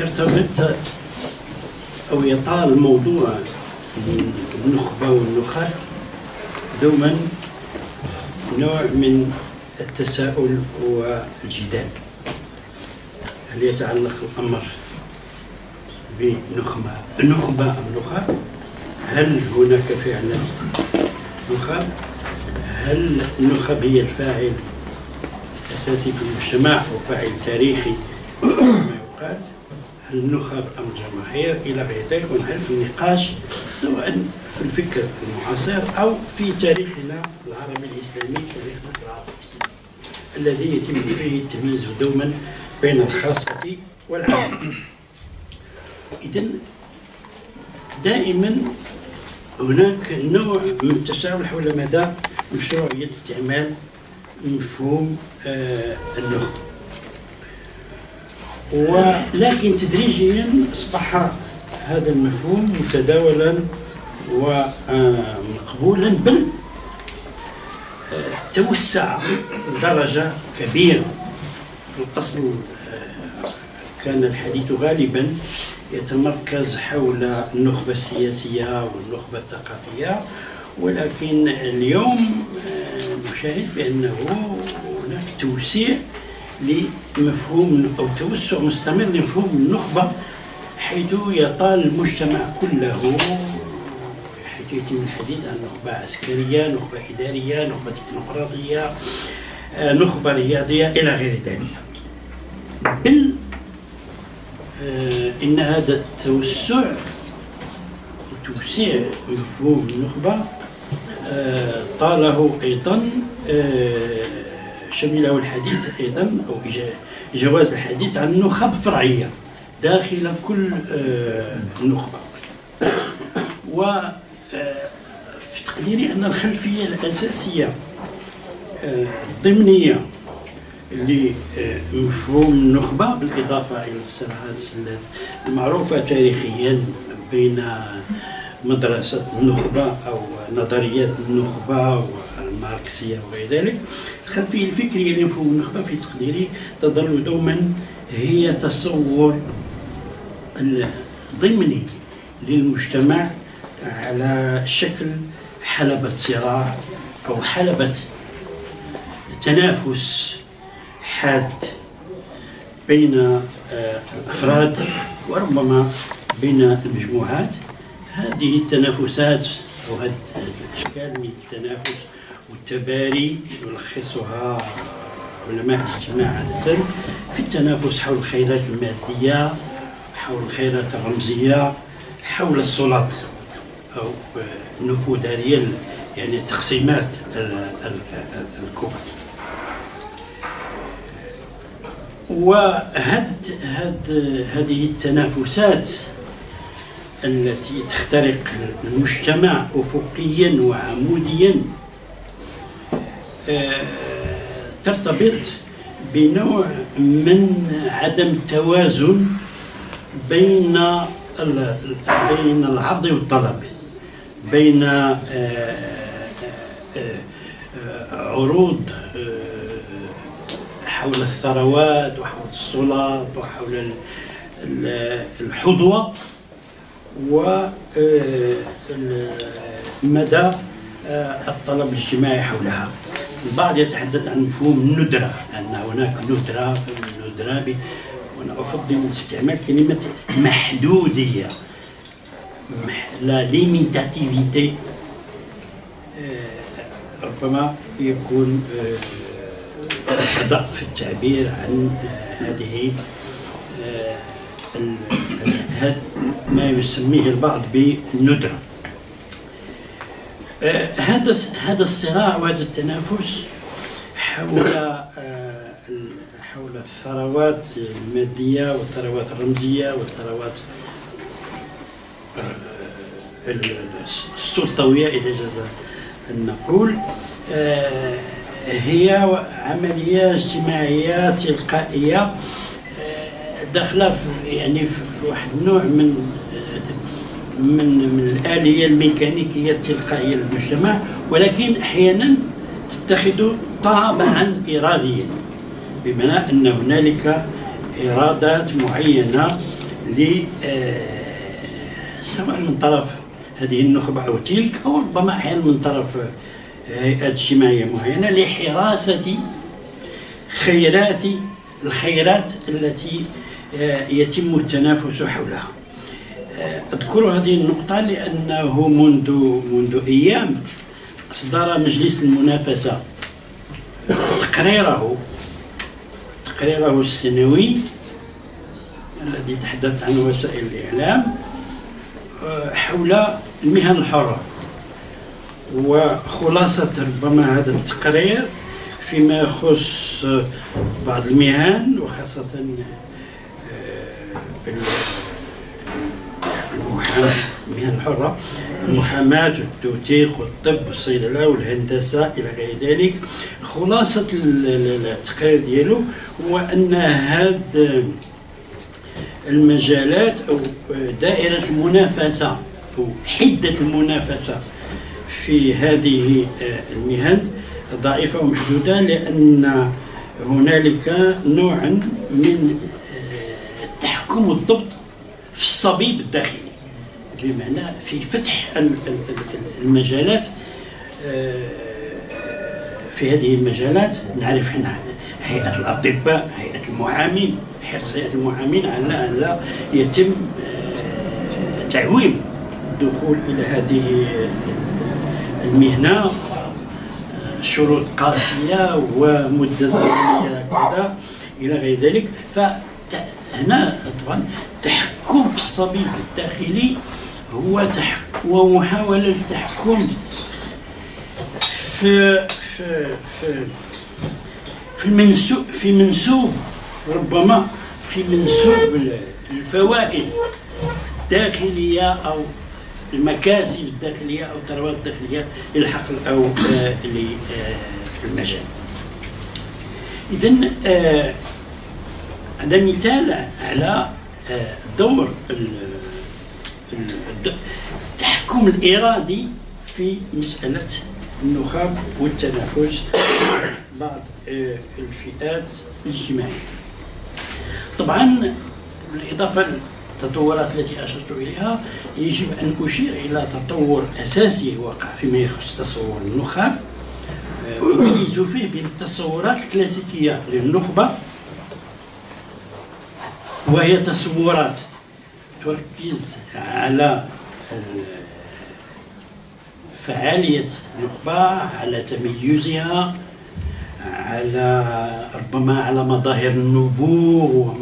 يرتبط أو يطال موضوع النخبة والنخب دوما نوع من التساؤل والجدال. هل يتعلق الأمر بنخبة نخبة أم نخب هل هناك فعلا نخب هل النخب هي الفاعل الأساسي في المجتمع وفاعل تاريخي؟ كما يقال. النخب أم الجماهير إلى غير ذلك ونعرف النقاش سواء في الفكر المعاصر أو في تاريخنا العربي الإسلامي تاريخنا العربي الإسلامي الذي يتم فيه التمييز دوما بين الخاصة والعامة إذا دائما هناك نوع من التساؤل حول مدى مشروعية استعمال مفهوم آه النخب. ولكن تدريجيا أصبح هذا المفهوم متداولا ومقبولا بل آه، توسع درجة كبيرة. في الأصل آه، كان الحديث غالبا يتمركز حول النخبة السياسية والنخبة الثقافية ولكن اليوم آه، نشاهد بأنه هناك توسيع لمفهوم أو توسع مستمر لمفهوم النخبة حيث يطال المجتمع كله. حيث يتم الحديث عن نخبة عسكرية نخبة إدارية نخبة تكنوقراطية آه، نخبة رياضية إلى غير ذلك. بل آه، إن هذا التوسع وتوسيع مفهوم النخبة آه، طاله أيضا شمله الحديث أيضا أو جواز الحديث عن نخب فرعية داخل كل نخبة. وفي تقديري أن الخلفية الأساسية الضمنية لمفهوم النخبة بالإضافة إلى الصراعات المعروفة تاريخيا بين مدرسة النخبة أو نظريات النخبة والماركسية وغير ذلك. الخلفية الفكرية لمفهوم النخبة في تقديري تظل دوما هي تصور ضمني للمجتمع على شكل حلبة صراع أو حلبة تنافس حاد بين آه، الافراد وربما بين المجموعات. هذه التنافسات أو هذه الأشكال من التنافس والتباري يلخصها علماء الاجتماع عادة في التنافس حول الخيرات المادية حول الخيرات الرمزية حول السلط أو آه، النفوذ يعني التقسيمات الكبرى. وهذه هذه التنافسات التي تخترق المجتمع افقيا وعموديا ترتبط بنوع من عدم التوازن بين بين العرض والطلب بين آه، آه، عروض حول الثروات وحول السلط وحول الحظوة ومدى آه، الطلب الاجتماعي حولها. البعض يتحدث عن مفهوم الندرة أن هناك ندرة ندرة وأنا أفضل استعمال كلمة محدودية لا ليميتاتيفيتي آه، ربما يكون آه، أدق في التعبير عن آه، هذه آه، ما يسميه البعض بالندرة. آه، هذا هذا الصراع وهذا التنافس حول حول الثروات المادية والثروات الرمزية والثروات السلطوية إذا جاز أن نقول هي عملية اجتماعية تلقائية آه، داخلة يعني في واحد النوع من من من الآلية الميكانيكية التلقائية للمجتمع ولكن أحيانا تتخذ طابعا إراديا بمعنى أن هنالك إرادات معينة ل سواء من طرف هذه النخبة أو تلك أو ربما أحيانا من طرف هيئات اجتماعية معينة لحراسة خيرات الخيرات التي يتم التنافس حولها. أذكر هذه النقطة لأنه منذ منذ أيام أصدر مجلس المنافسة تقريره تقريره السنوي الذي تحدث عنه وسائل الإعلام آه، حول المهن الحرة وخلاصة ربما هذا التقرير فيما يخص بعض المهن وخاصة آه، المهن الحرة. المحاماة والتوثيق والطب والصيدلة والهندسة إلى غير ذلك. خلاصة التقرير ديالو هو أن هذا المجالات أو دائرة المنافسة أو حدة المنافسة في هذه المهن ضعيفة ومحدودة لأن هنالك نوع من التحكم والضبط في الصبيب الداخلي بمعنى في فتح المجالات آه، في هذه المجالات نعرف إحنا هيئة الأطباء هيئة المعامين حرص هيئة المعامين على أن لا يتم آه، تعويم الدخول إلى هذه المهنة آه، شروط قاسية ومدة زمنية كذا إلى غير ذلك. فهنا طبعا تحكم في الداخلي هو تح... ومحاولة التحكم في في في في المنسوب في منسوب ربما في منسوب الفوائد الداخلية أو المكاسب الداخلية أو الثروات الداخلية للحقل أو آه، للمجال. إذا آه، هذا مثال على آه، دور التحكم الإرادي في مسألة النخب والتنافس بعض آه، الفئات الاجتماعية. طبعا بالإضافة للتطورات التي أشرت إليها يجب أن أشير إلى تطور أساسي وقع فيما يخص تصور النخب أميز آه، فيه بين التصورات الكلاسيكية للنخبة وهي تصورات تركز على فعالية النخبة على تميزها على ربما على مظاهر النبوغ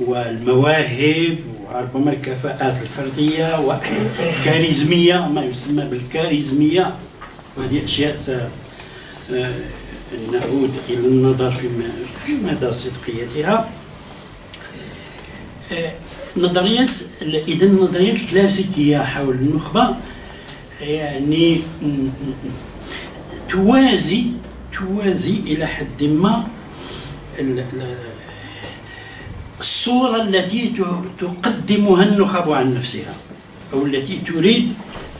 والمواهب وربما الكفاءات الفردية والكاريزمية ما يسمى بالكاريزمية. وهذه أشياء نعود إلى النظر في مدى صدقيتها. نظريات إذا النظريات الكلاسيكية حول النخبة يعني توازي توازي إلى حد ما الصورة التي تقدمها النخب عن نفسها أو التي تريد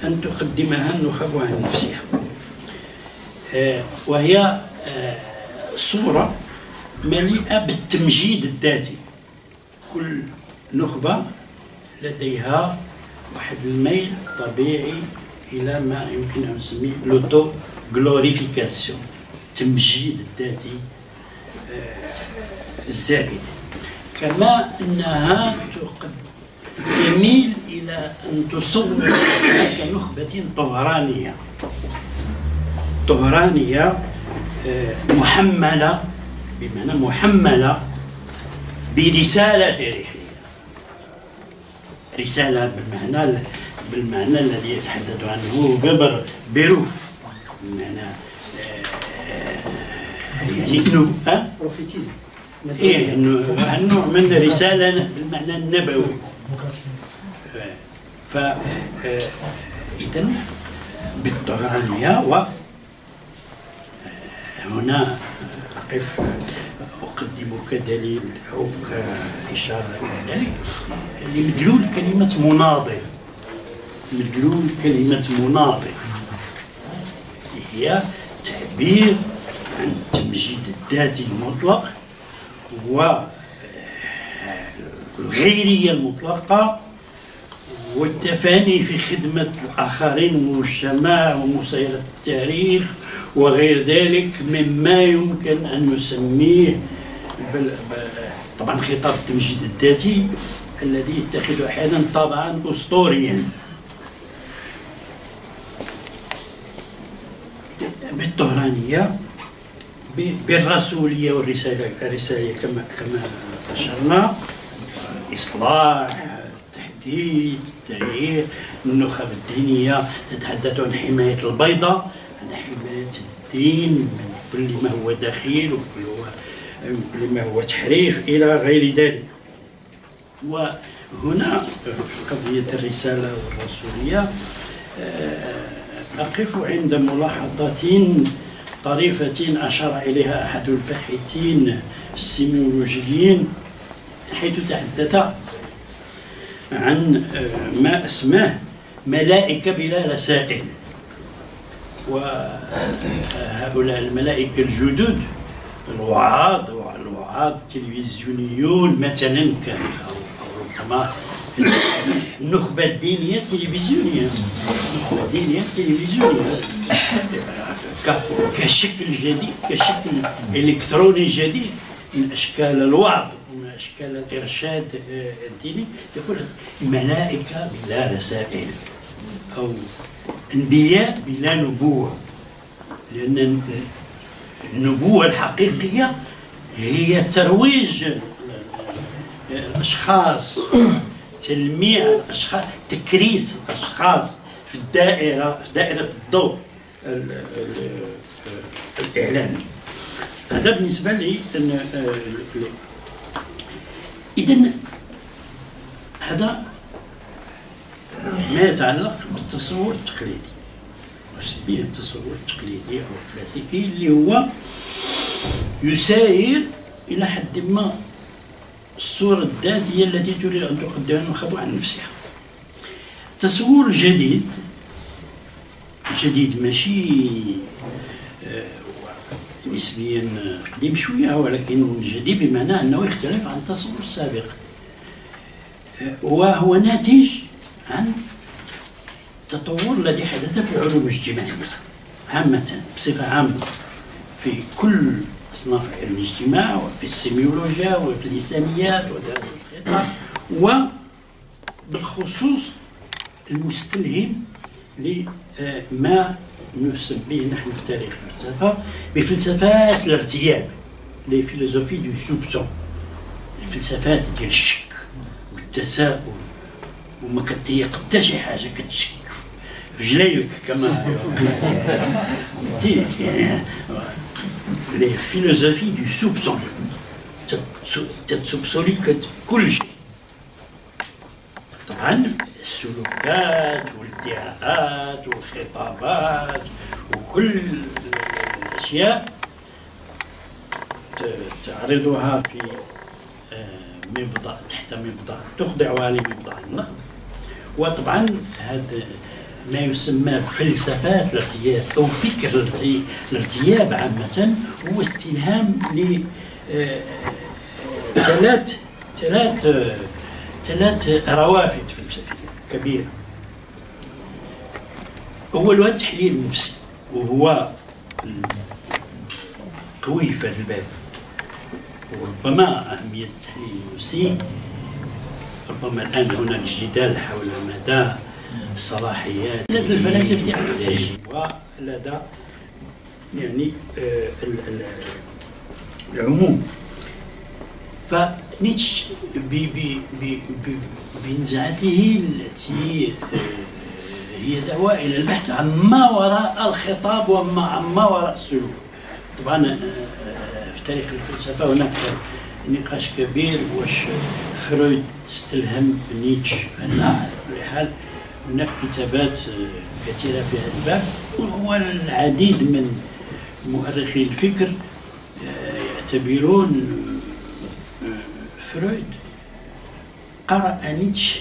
أن تقدمها النخب عن نفسها. آه، وهي آه، صورة مليئة بالتمجيد الذاتي. كل نخبة لديها واحد الميل طبيعي إلى ما يمكن أن نسميه l'auto-glorification التمجيد الذاتي آه، الزائد. كما أنها تميل إلى أن تصور كنخبة طهرانية. طهرانية آه، محملة بمعنى محملة برسالة تاريخية رسالة بالمعنى بالمعنى الذي يتحدث عنه جبر بيروف بمعنى إنه آه، بروفيتيزم. إيه إنه نوع من رسالة بالمعنى النبوي. ف آه، اذا بالطهرانيه و آه، هنا أقف. أقدم كدليل أو كإشارة إلى ذلك. لمدلول كلمة مناضل. مدلول كلمة مناضل. هي تعبير عن التمجيد الذاتي المطلق و الغيرية المطلقة والتفاني في خدمة الآخرين والمجتمع ومسيرة التاريخ وغير ذلك مما يمكن أن نسميه طبعا خطاب التمجيد الذاتي الذي يتخذ أحيانا طبعا أسطوريا. بالطهرانية بالرسولية والرسالة الرسالة كما كما أشرنا إصلاح تحديد التغيير النخب الدينية تتحدث عن حماية البيضة عن حماية الدين من كل ما هو دخيل وكل ما هو تحريف إلى غير ذلك. وهنا في قضية الرسالة والرسولية آه، أقف عند ملاحظة طريفة أشار إليها أحد الباحثين السيميولوجيين حيث تحدث عن آه، ما أسماه ملائكة بلا رسائل. وهؤلاء الملائكة الجدد الوعاظ الوعاظ التلفزيونيون مثلا كان أو ربما النخبة الدينية التلفزيونية النخبة الدينية التلفزيونية. كشكل جديد كشكل إلكتروني جديد من أشكال الوعظ ومن أشكال الإرشاد آه، الديني. يقول ملائكة بلا رسائل أو أنبياء بلا نبوة لأن النبوة الحقيقية هي ترويج الأشخاص تلميع الأشخاص تكريس الأشخاص في الدائرة في دائرة الضوء الإعلامي. هذا بالنسبة لي إذا هذا ما يتعلق بالتصور التقليدي. نسميه التصور التقليدي أو الكلاسيكي اللي هو يساير إلى حد ما الصورة الذاتية التي تريد أن تقدم النخب عن نفسها. تصور جديد جديد ماشي آه، نسبيا قديم شوية ولكن جديد بمعنى أنه يختلف عن التصور السابق آه، وهو ناتج التطور الذي حدث في العلوم الاجتماعية عامة بصفة عامة في كل أصناف علم الاجتماع وفي السيميولوجيا وفي اللسانيات ودراسة الخطاب وبالخصوص المستلهم لما نسميه نحن في تاريخ الفلسفة بفلسفات الارتياب les philosophies du soupçon الفلسفات ديال الشك والتساؤل وما حتى شي حاجة كتشك. رجليك كما les philosophies du soupçon تتسوبسوني كل شيء طبعا السلوكات والادعاءات والخطابات وكل الاشياء تعرضها في مبدا تحت مبدا تخضعها لمبدا النقد وطبعا هذا ما يسمى بفلسفات الارتياب أو فكر الارتياب عامة هو استلهام ل ثلاث ثلاث ثلاث روافد فلسفية كبيرة. اولها التحليل النفسي وهو قوي في هذا الباب. وربما أهمية التحليل النفسي ربما الآن هناك جدال حول مدى الصلاحيات. لدى الفلاسفة ولدى يعني آه، العموم. فنيتش بنزعته التي آه، هي دعوة إلى البحث عن ما وراء الخطاب وما عما وراء السلوك. طبعا آه، في تاريخ الفلسفة هناك نقاش كبير واش فرويد استلهم نيتش على كل حال هناك كتابات آه، كثيرة في هذا الباب. والعديد من مؤرخي الفكر يعتبرون فرويد قرأ نيتشه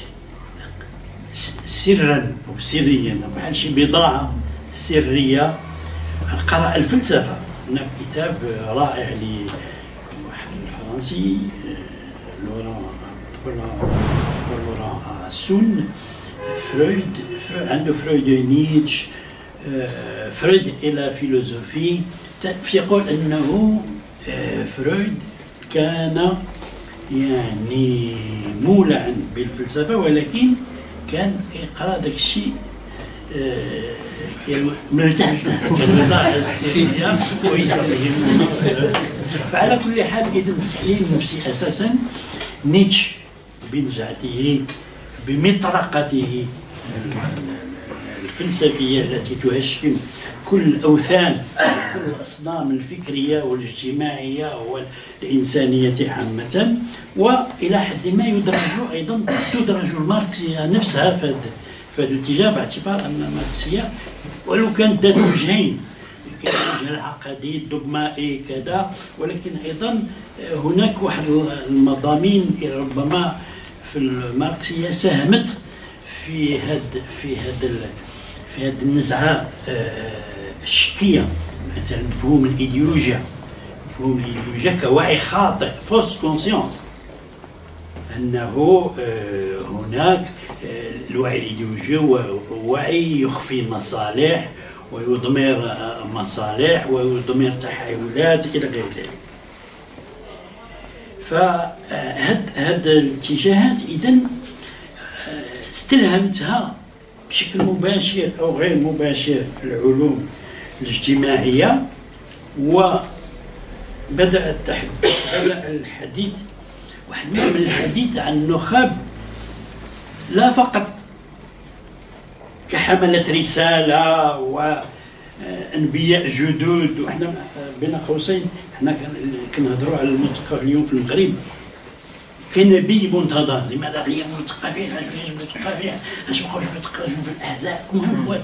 سرا أو سريا بحال شي بضاعة سرية. قرأ الفلسفة. هناك كتاب رائع لواحد الفرنسي آه، لوران سون فرويد عنده فرويد نيتش آه، فرويد إلى فيلوزوفي يقول آه، فرويد كان يعني مولعا بالفلسفة ولكن كان كيقرا داك الشيء من فعلى كل حال اذا التحليل النفسي أساسا نيتش بنزعته بمطرقته الفلسفية التي تهشم كل الاوثان كل الاصنام الفكرية والاجتماعية والإنسانية عامة. وإلى حد ما يدرج أيضا تدرج الماركسيه نفسها في هذا الاتجاه باعتبار أن الماركسيه ولو كانت ذات وجهين كاين الوجه العقدي الدوغمائي كذا. ولكن أيضا هناك واحد المضامين ربما في الماركسيه ساهمت في هذا في هذا في هذه النزعة الشكيه مثلا مفهوم الإيديولوجيا. مفهوم الإيديولوجيا كوعي خاطئ fausse conscience أنه هناك الوعي الإيديولوجي هو وعي يخفي مصالح ويضمر مصالح ويضمر تحايلات إلى غير ذلك. فهاد الاتجاهات اذا استلهمتها بشكل مباشر أو غير مباشر العلوم الاجتماعية وبدا التحدث بدأ الحديث واحد من الحديث عن النخب لا فقط كحملة رسالة وأنبياء جدد وإحنا بين قوسين إحنا كنهضروا على المثقف اليوم في المغرب. كنبي منتظر. لماذا غير المثقفين علاش غير المثقفين علاش ما مثقفين في الأحزاب؟ المهم هو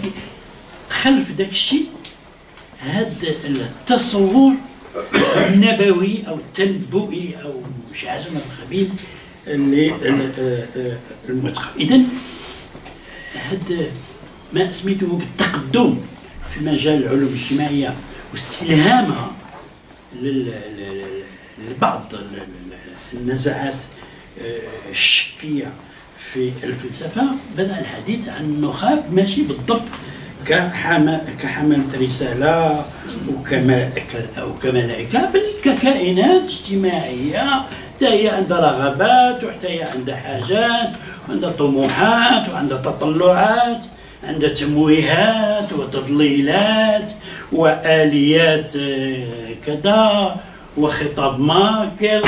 خلف داك الشيء هذا التصور النبوي أو التنبؤي أو شي حاجة من اللي المثقف اذا هذا ما اسميته بالتقدم. في مجال العلوم الاجتماعية واستلهامها لبعض النزعات آه، الشكيه في الفلسفة. بدأ الحديث عن النخاب ماشي بالضبط كحملة رسالة وكملائكة بل ككائنات اجتماعية حتى هي عندها رغبات وحتى هي عندها حاجات وعندها طموحات وعندها تطلعات. عندها تمويهات وتضليلات وآليات آه، كذا وخطاب ماكر